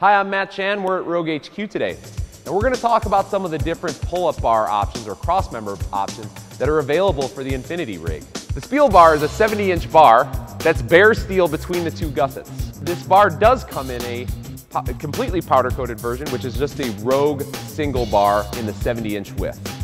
Hi, I'm Matt Chan. We're at Rogue HQ today. And we're going to talk about some of the different pull-up bar options or cross-member options that are available for the Infinity rig. The Speal bar is a 70-inch bar that's bare steel between the two gussets. This bar does come in a completely powder-coated version, which is just a Rogue single bar in the 70-inch width.